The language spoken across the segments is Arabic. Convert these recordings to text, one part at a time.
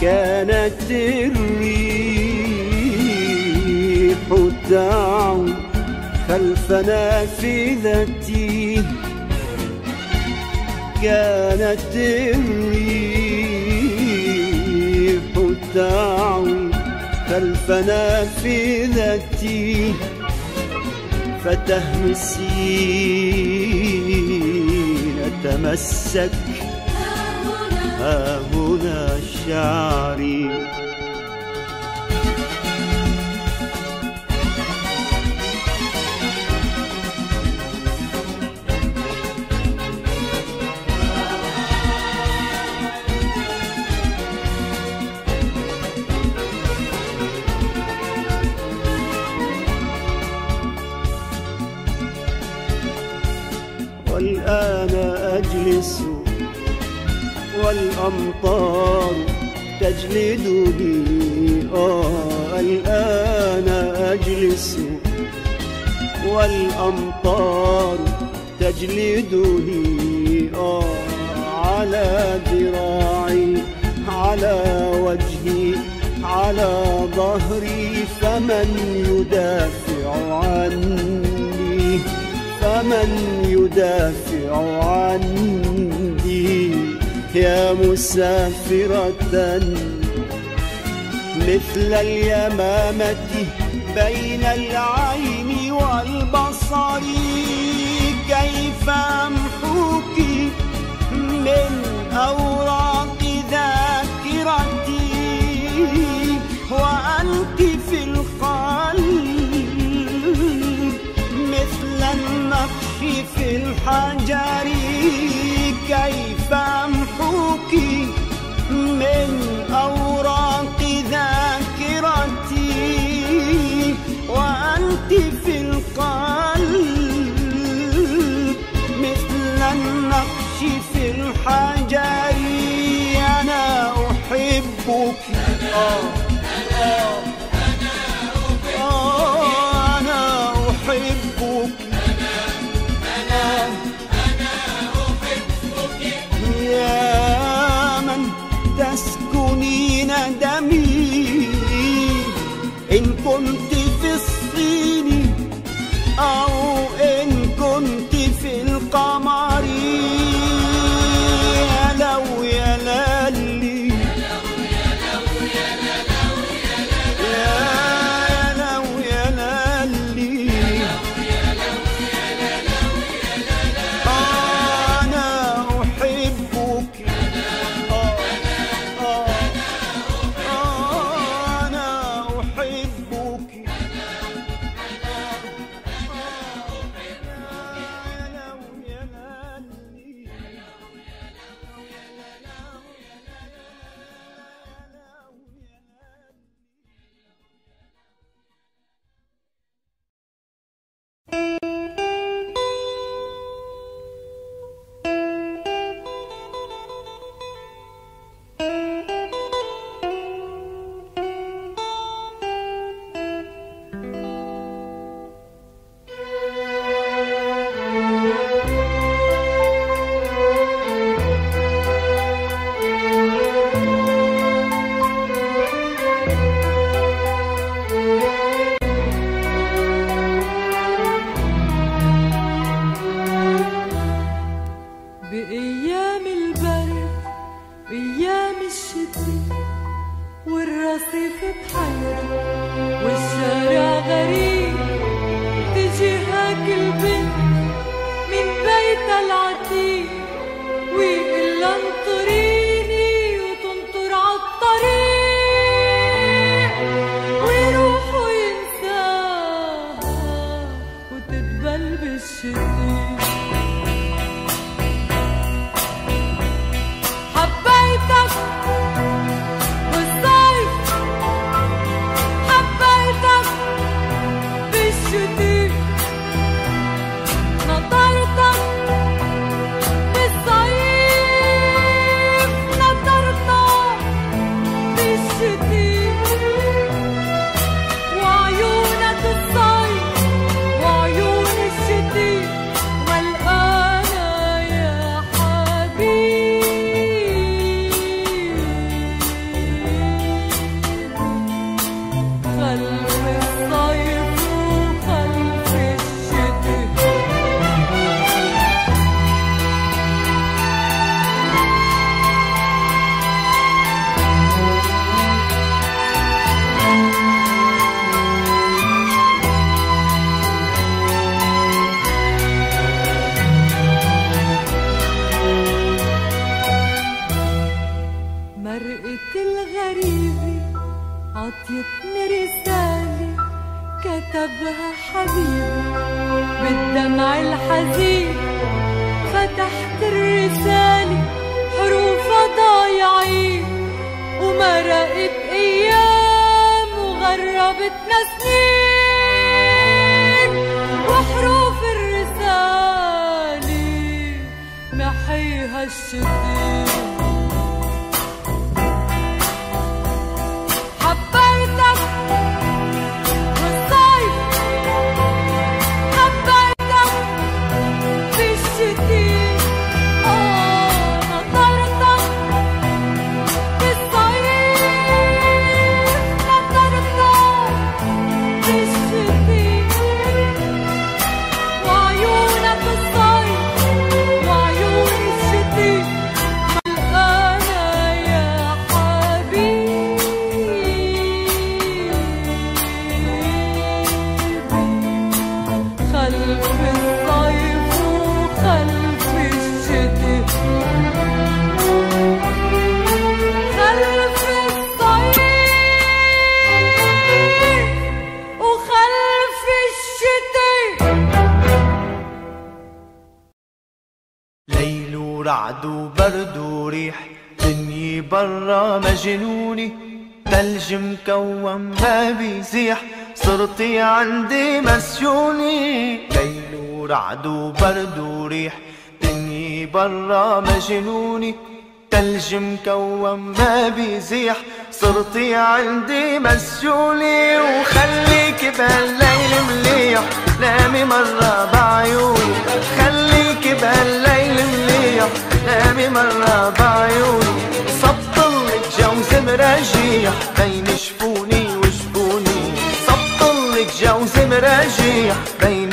كانت الريح تعو خلف نافذتي كانت الريح تعوي خلف نافذتي فتهمسي أتمسك. ها هنا. شعري والآن والأمطار تجلدني آه الآن أجلس. والأمطار تجلدني آه على ذراعي على وجهي على ظهري. فمن يدافع عني؟ فمن يدافع عني؟ يا مسافرة مثل اليمامة بين العين والبصر. كيف أمحوك من أوراق ذاكرتي؟ وأنت في القلب مثل النقش في الحجر. كيف وبرد وريح دنيا برا مجنوني. تلج مكون ما بيزيح صرتي عندي مسجوني ليل ورعد وبرد وريح دنيا برا مجنوني. تلج مكون ما بيزيح صرتي عندي مسجوني وخليك بهالليل مليح نامي مرة بعيوني. خليك بهالليل مليح. نامي مرة بعيوني. صبطلك جوز مراجيح بين شفوني وشفوني. صبطلك جوز مراجيح بين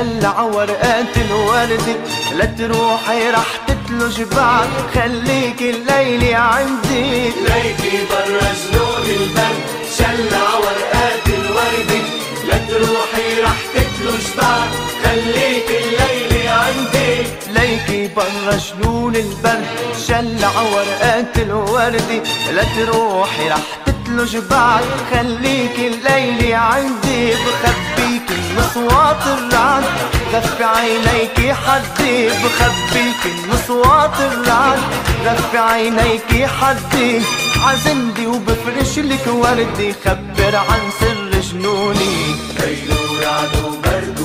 شلع ورقات الورد لا تروحي رح تتلج بعد خليكي الليلة عندي. ليكي برا جنون البرد. شلع ورقات الورد لا تروحي رح تتلج بعد خليكي الليلة عندي. ليكي برا جنون البرد. شلع ورقات الورد لا تروحي رح تتلج بعد خليك الليلة عندي. بخبيك النصوات الرعد. غفي عينيك حدي بخبيك النصوات الرعد. غفي عينيك حدي عزندي وبفرش لك وردي. خبر عن سر جنوني. ليل ورعد وبرد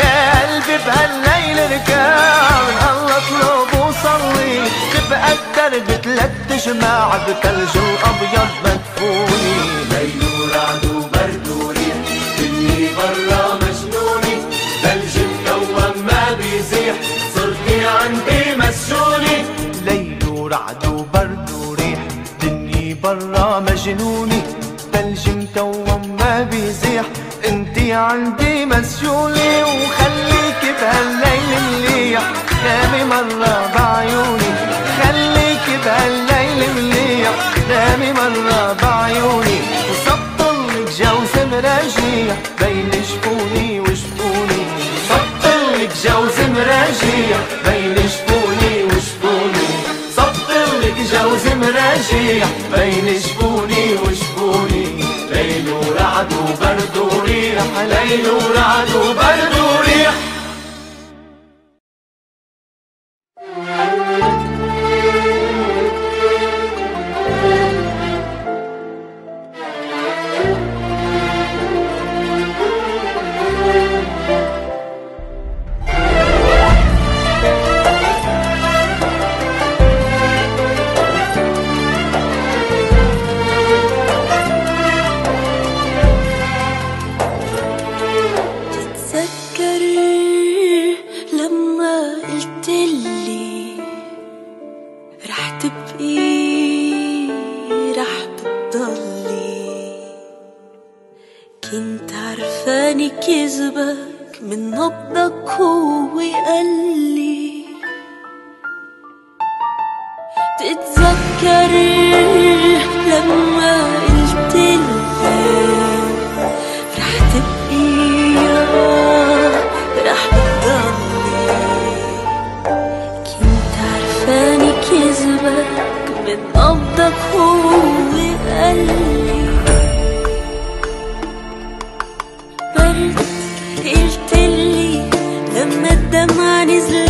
قلبي بهالليل من الله اطلب وصلي. تبقى الدرب تلات جماع بثلج الأبيض مدفوني. ليل ورعد وبرد وريح اللي برا مجنوني. ثلج مكون ما بيزيح صرتي عندي مسجوني. ليل ورعد وبرد وريح دني برا مجنوني. تلج مكوم ما بيزيح عندي مسجوني وخليك بهالليل مليح نامي مرة بعيوني. خليك بهالليل مليح نامي مرة بعيوني. وسطلك جوز مراجيح بين شفوني وشفوني. سطلك جوز مراجيح بين شفوني وشفوني. سطلك جوز مراجيح بين شفوني ورعد وبرد وريح ليل ورعد وبرد وريح كذبك من نبضك هو قالي تتذكر لما قلتلي رح تبقي رح بتضلي كنت عرفاني كذبك من قبضك هو قالي the mud is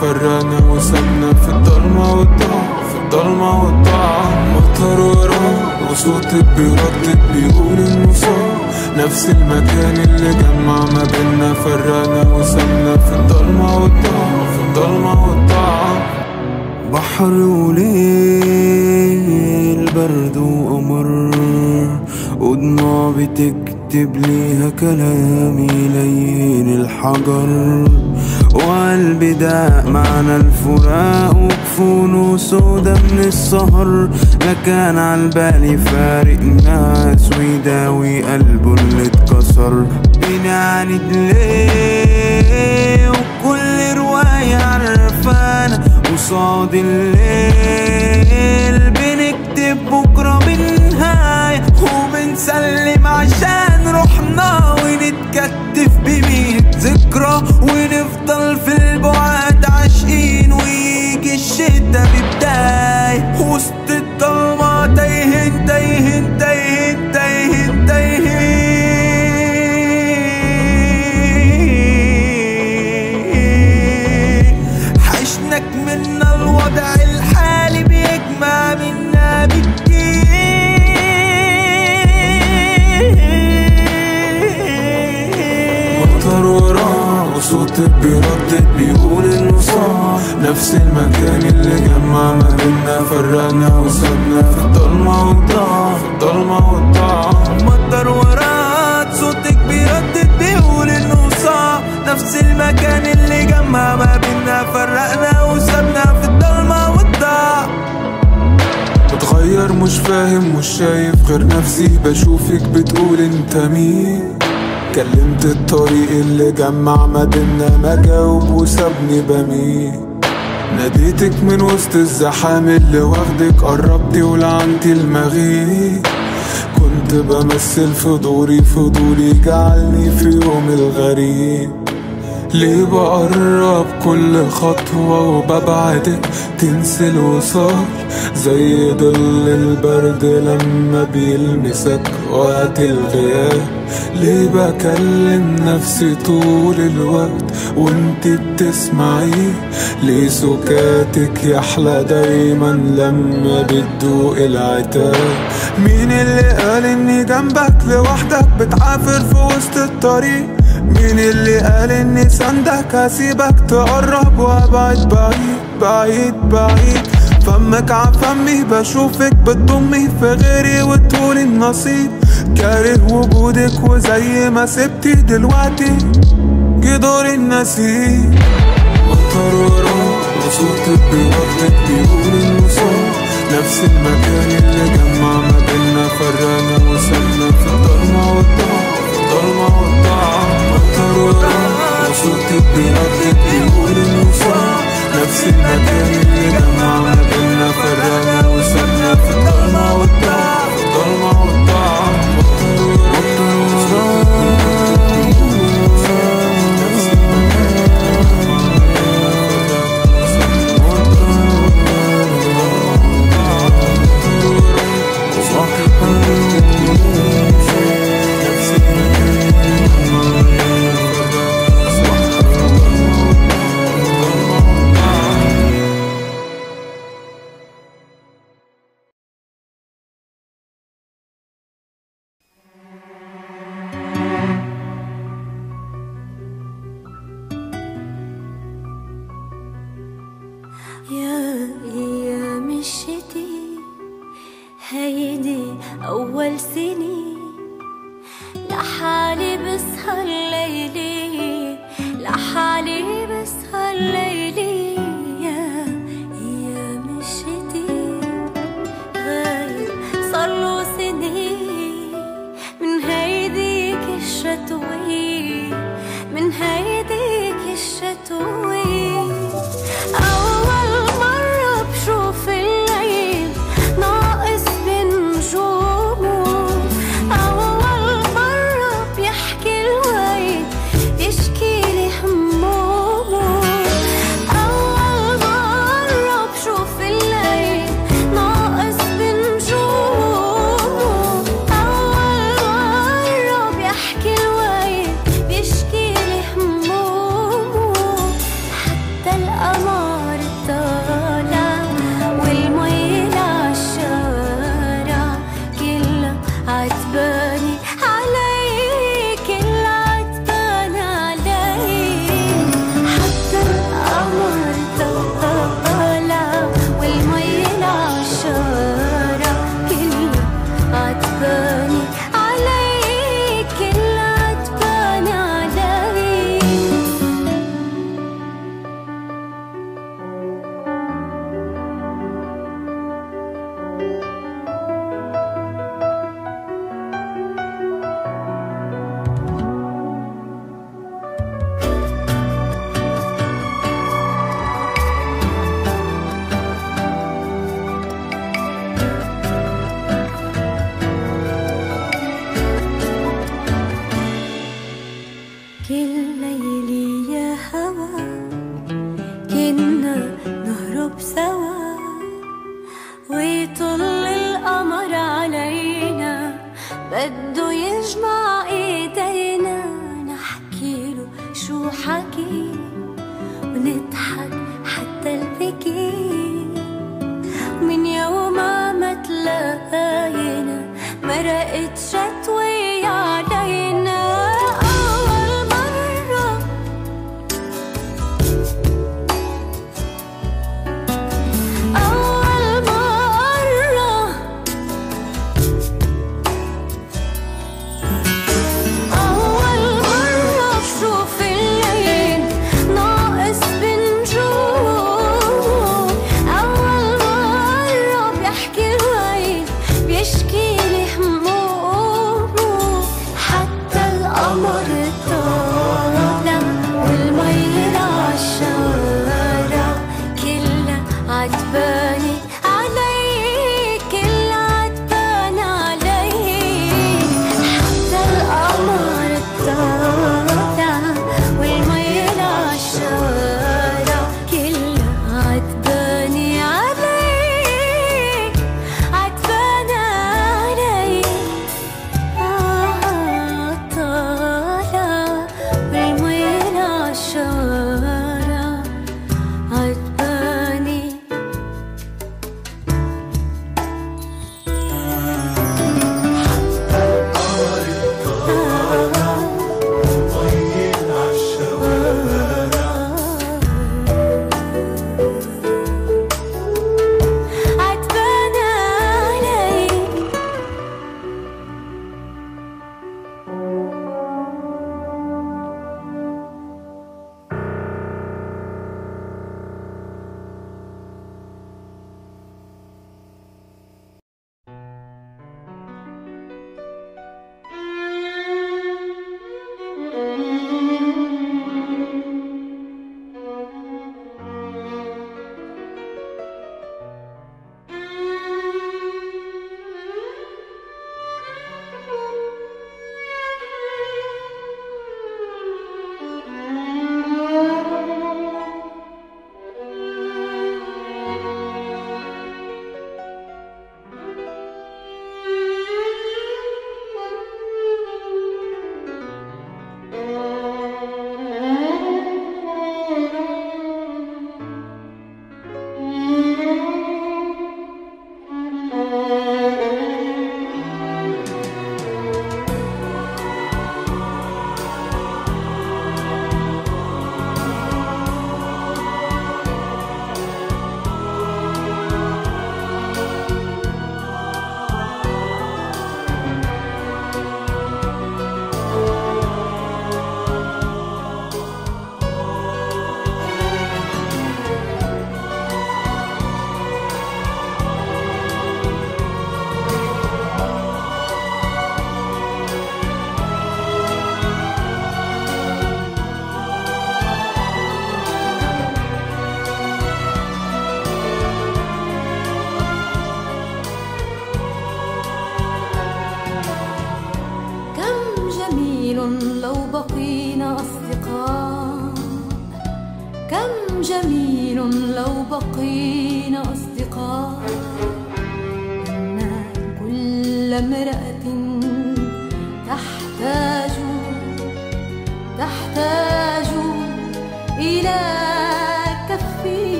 فرقنا وسابنا في الضلمة والضعف في الضلمة والضعف مطر وراه وصوتك بيردد بيقول انه صار نفس المكان اللي جمع ما بينا فرقنا وسابنا في الضلمة والضعف في الضلمة والضعف بحر وليل برد وقمر. ودموع بتكتب ليها كلام يلين الحجر. وقلبي داق معنى الفراق وكفونه سودا من السهر ما كان عالبال يفارق ناس ويداوي قلبه اللي اتكسر. بنعاند ليه وكل رواية عرفانة قصاد الليل بنكتب بكرة بنهاية وبنسلم عشان روحنا ونتكتف. ذكرى ونفضل في البعاد عاشقين ويجي الشتا ببداية. وسط الضلمة تايهين تايهين تايهين. وصوتك بيردد بيقول إنه صار نفس المكان اللي جمع ما بينا فرقنا وسابنا. في الضلمة والضعف في الضلمة والضعف مطر وراك صوتك بيردد بيقول إنه صار نفس المكان اللي جمع ما بينا فرقنا وسابنا. في الضلمة والضعف بتغير مش فاهم مش شايف غير نفسي. بشوفك بتقول أنت مين؟ كلمت الطريق اللي جمع ما بينا ما جاوب وسابني بميل. ناديتك من وسط الزحام اللي واخدك قربتي ولعنتي المغيب. كنت بمثل في دوري فضولي جعلني في يوم الغريب. ليه بقرب كل خطوة وببعدك تنسي الوصال؟ زي ظل البرد لما بيلمسك وقت الغياب. ليه بكلم نفسي طول الوقت وانت بتسمعي؟ ليه سكاتك يحلى دايما لما بتدوق العتاب؟ مين اللي قال إني جنبك لوحدك بتعافر في وسط الطريق؟ مين اللي قال إني سندك هسيبك تقرب وأبعد. بعيد بعيد بعيد. فمك عفمي بشوفك بتضمي في غيري وتقولي النصيب. كاره وجودك وزي ما سبتي دلوقتي. جدار النسيم مطر وراه وصوتك بيوردك بيقول صار نفس المكان اللي جمع ما بينا فرقنا وسابنا في الضلمة والضعف الضلمة والضعف وصوتك بيوردك بيقول انه صار نفس المكان اللي جمع ما بينا فرقنا هيدي أول سنة لحالي بسهر ليلي لحالي بسهر ليلي.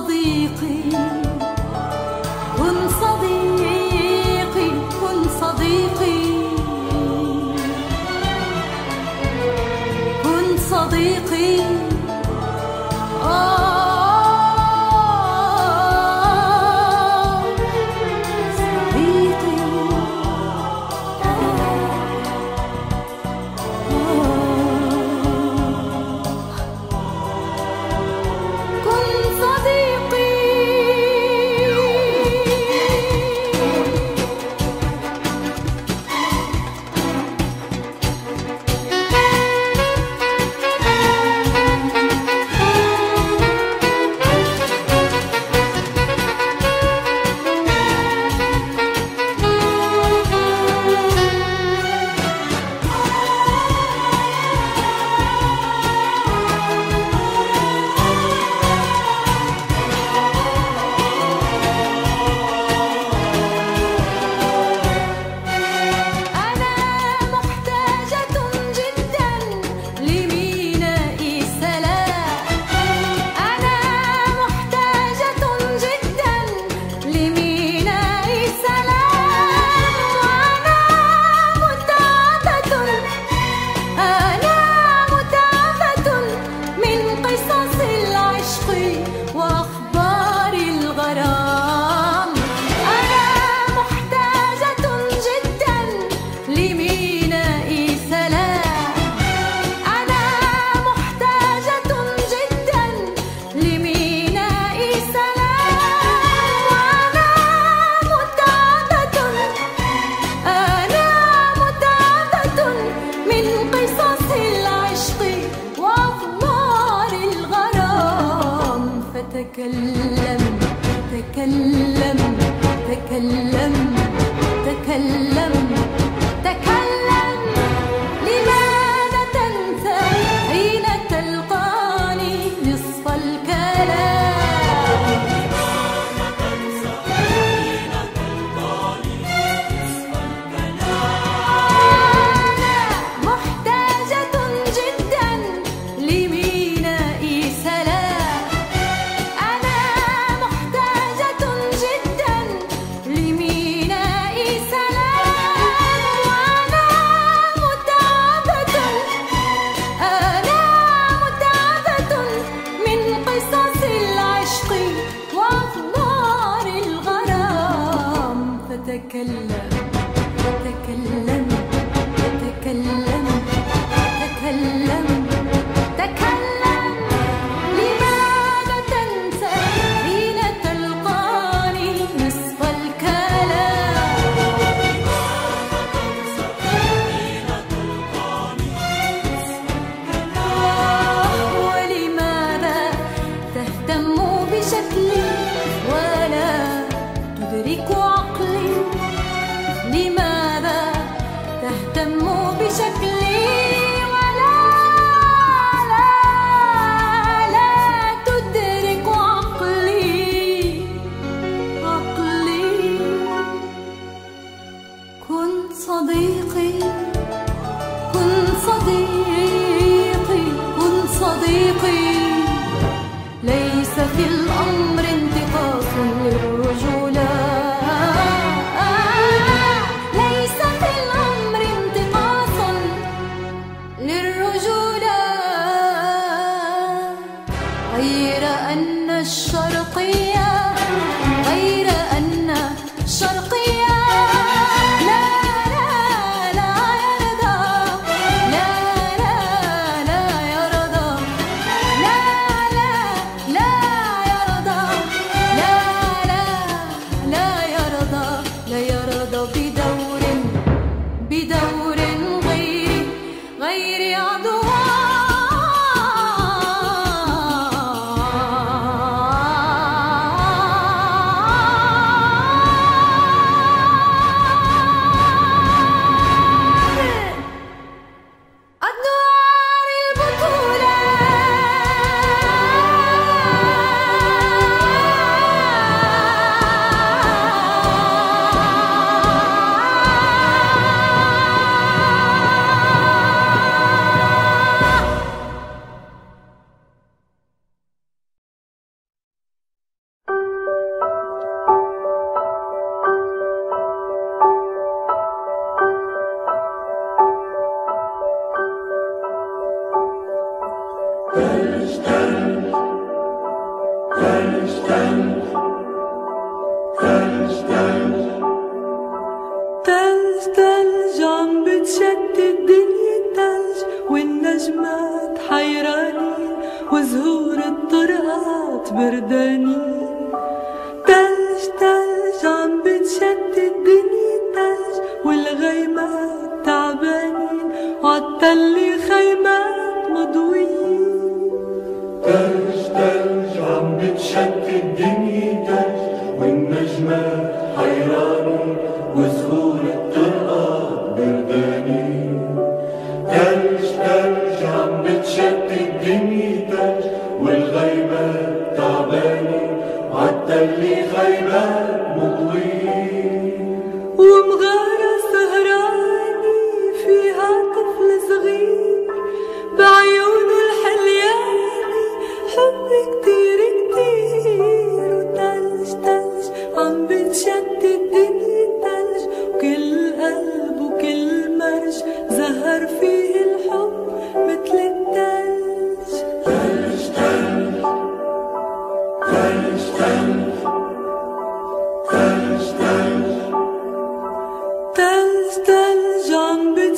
صديقي.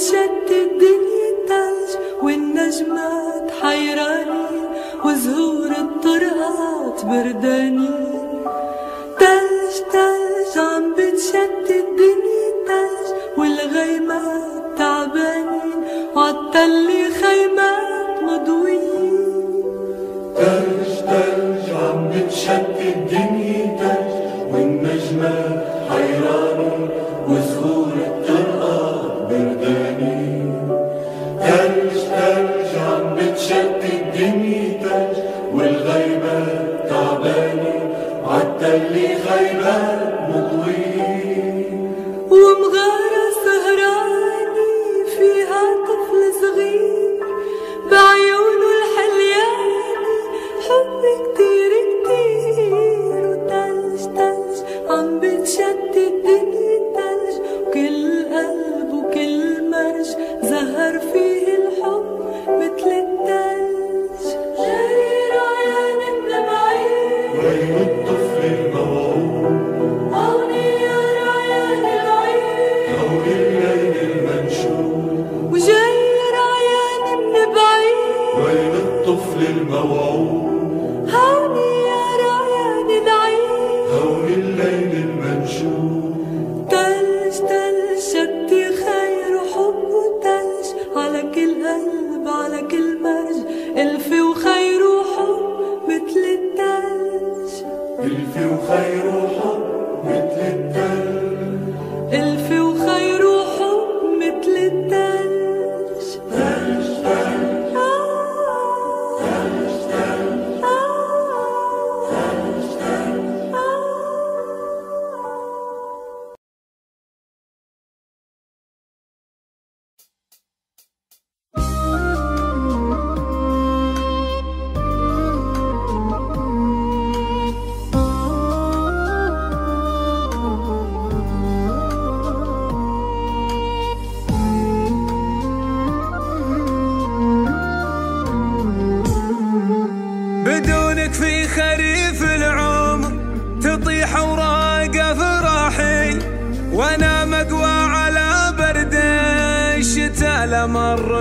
وتشتت الدنيا التلج والنجمات حيراني وزهور الطرقات برداني. تلج تلج عم بتشتت الدنيا التلج والغيمات تعباني. وعالتلي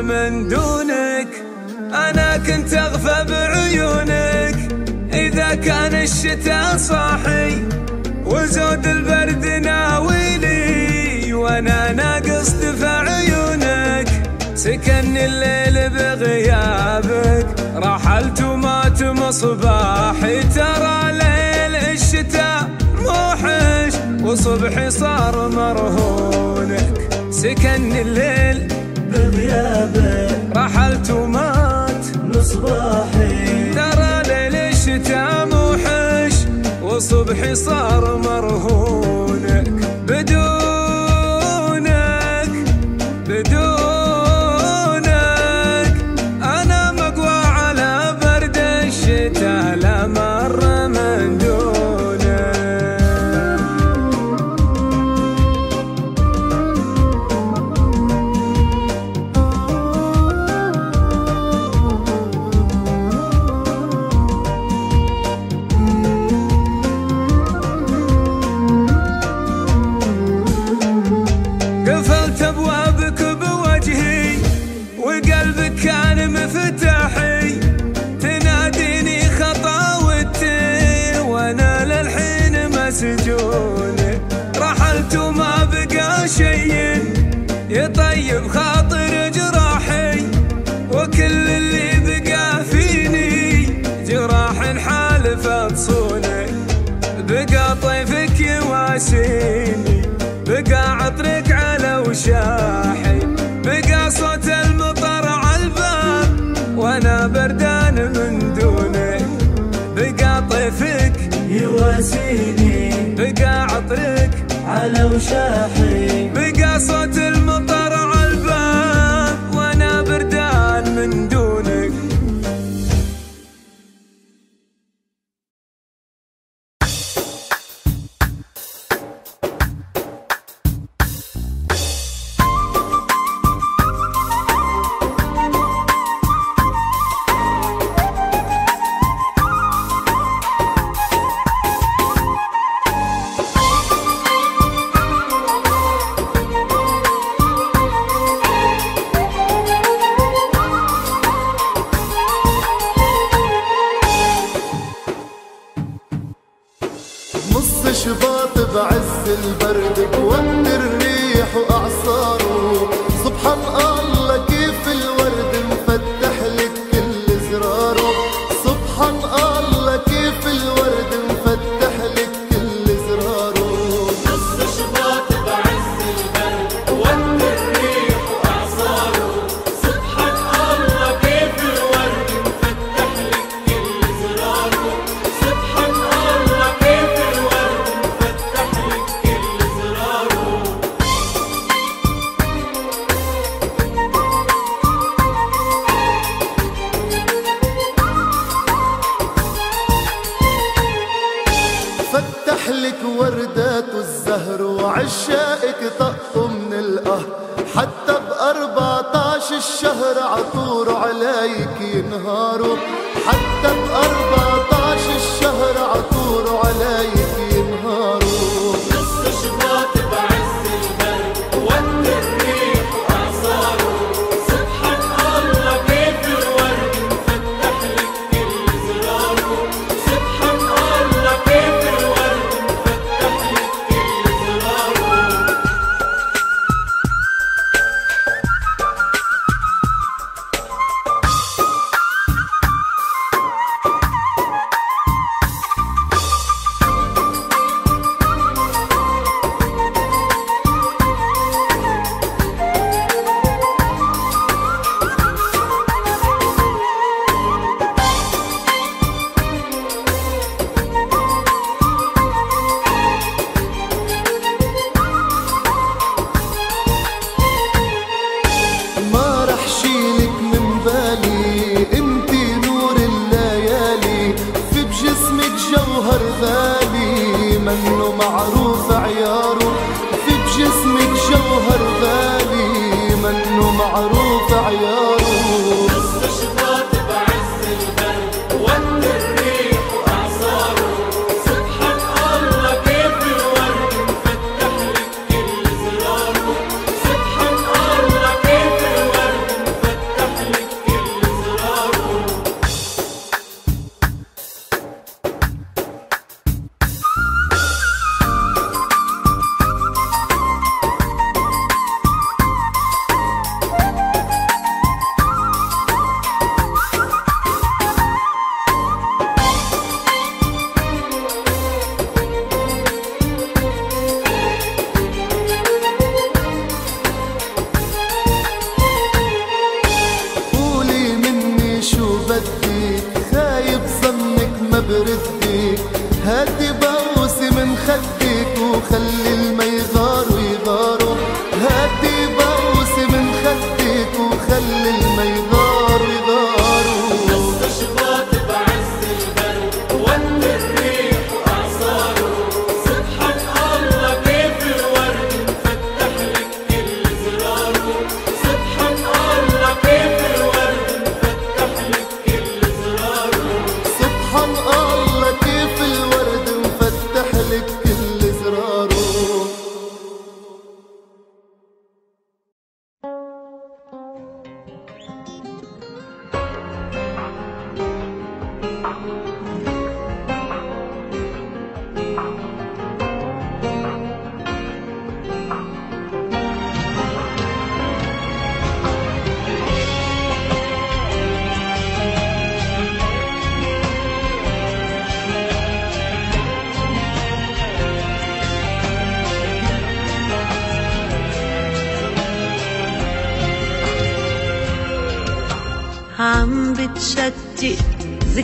ومن دونك أنا كنت أغفى بعيونك. إذا كان الشتاء صاحي وزود البرد ناويلي وأنا ناقص دفع عيونك. سكني الليل بغيابك رحلت ومات مصباحي. ترى ليل الشتاء موحش وصبحي صار مرهونك. سكني الليل غيابه رحلت ومات مصباحي. ترى ليل الشتاء موحش وصبحي صار مرهونك. على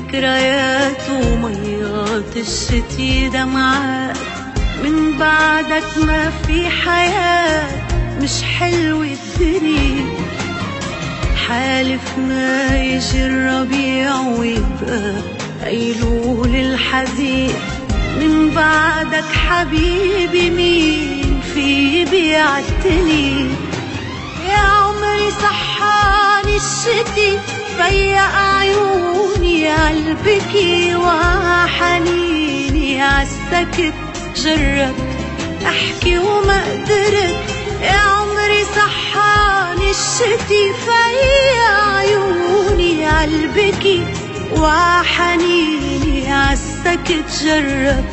ذكريات وميات الشتي دمعات. من بعدك ما في حياة مش حلوة الدنيا. حالف ما يجي الربيع ويبقى أيلول الحزين من بعدك حبيبي مين في بيعتني؟ يا عمري صحاني الشتي فيا عيوني عالبكي وحنيني عالسكت جربت أحكي وما قدرت يا عمري صحاني الشتي فيا عيوني عالبكي وحنيني عالسكت جربت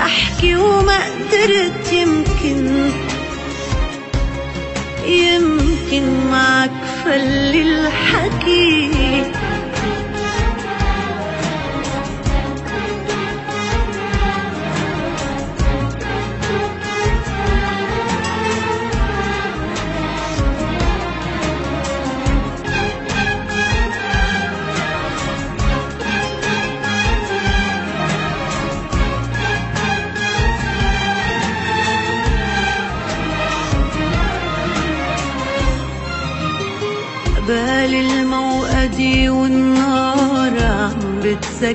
أحكي وما قدرت يمكن يمكن معك فل الحكي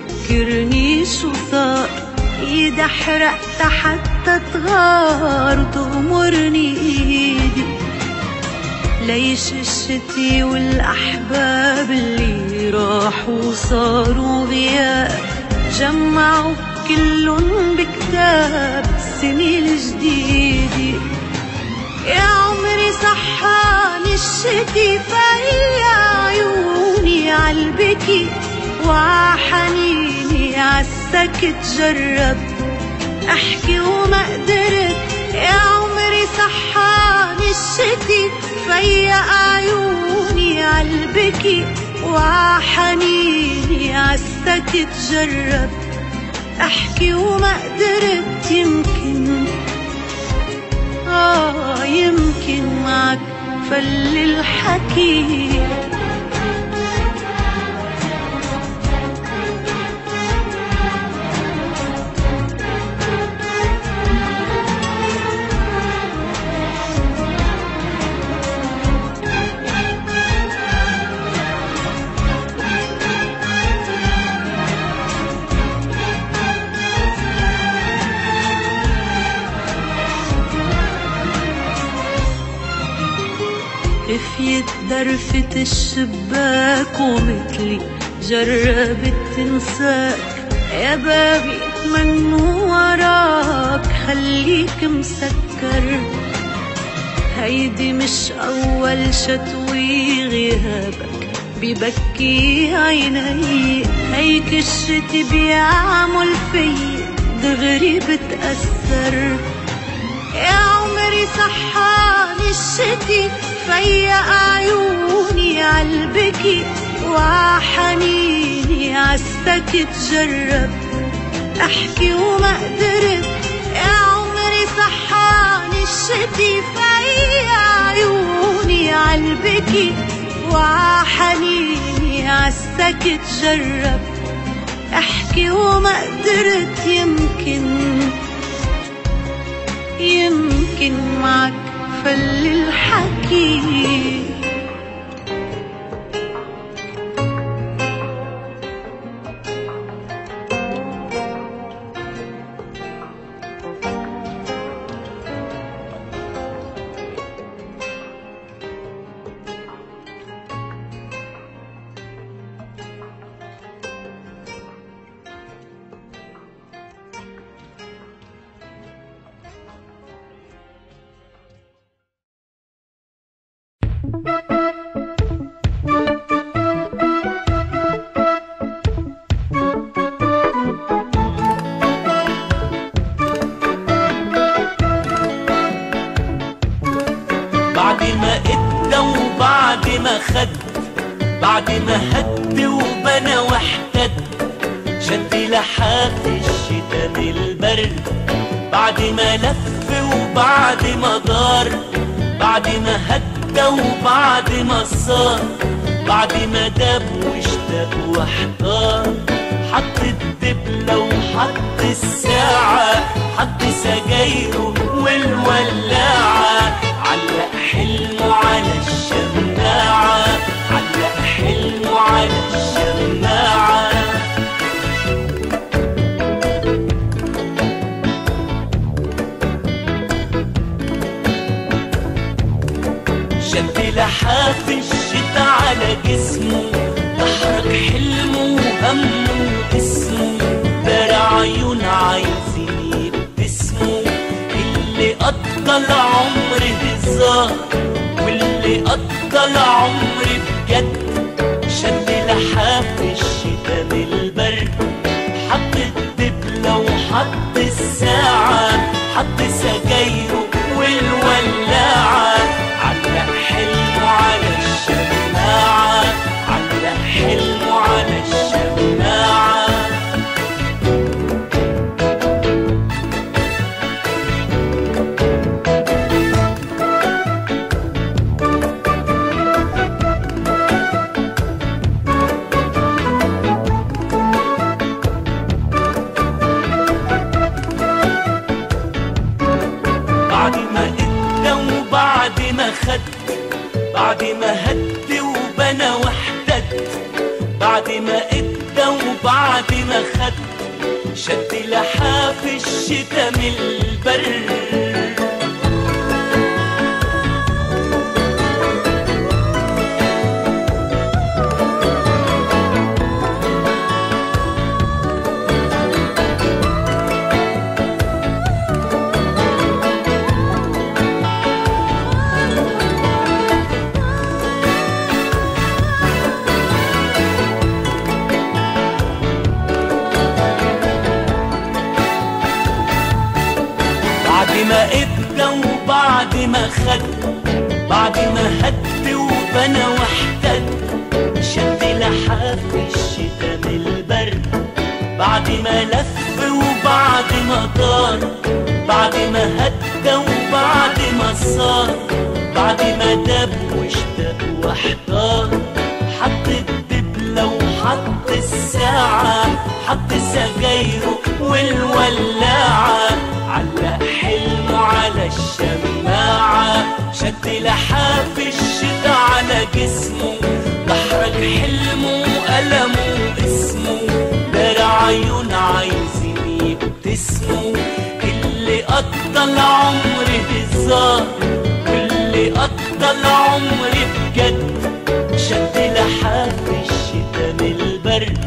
بتذكرني شو صار ايدي حرقت حتى تغار تغمرني إيدي. ليش الشتي والأحباب اللي راحوا صاروا غياب؟ جمعوا كلن بكتاب السنة الجديدة يا عمري صحاني الشتي فيا عيوني عالبكي وحنيني عالسكت جربت أحكي وما قدرت يا عمري صحاني الشتي. فيا عيوني عالبكي وحنيني عالسكت جربت أحكي وما قدرت يمكن آه يمكن معك فل الحكي. درفة الشباك ومثلي جربت تنساك. يا بابي اتمنوا وراك خليك مسكر. هيدي مش أول شتوي غيابك ببكي عيني. هيك الشتي بيعمل في دغري بتأثر. يا عمري صحاني الشتي فيا عيوني عالبكي وحنيني عالسكت جربت أحكي وما قدرت يا عمري صحاني الشتي. فيا عيوني عالبكي وحنيني عالسكت جربت أحكي وما قدرت يمكن يمكن معك فل الحكي بعد ما هد وبنى واحتد بعد ما ادى وبعد ما خد شد لحاف الشتا من البر. بعد ما هد وبنى واحتد. شد لحاف الشتا من بعد ما لف وبعد ما طار. بعد ما هدى وبعد ما صار. بعد ما داب واشتاق واحتار. حط الدبلة وحط الساعة. حط سجايره والولاعة. علق حلمه على الشماعة. شد لحاف الشتا على جسمه. دحرج حلمه وألمه واسمه دار عيون عايزين يبتسموا. اللي قضى العمر هزار واللي قضى العمر بجد. شد لحاف الشتا من البرد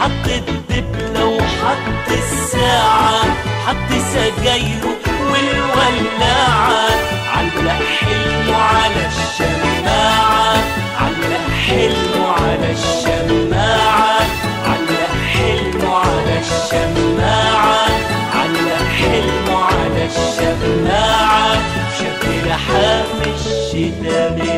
حط الدبلة وحط الساعة. حط سجايره والولاعة. علق حلمه على الشماعة علق حلمه على الشماعة الشتا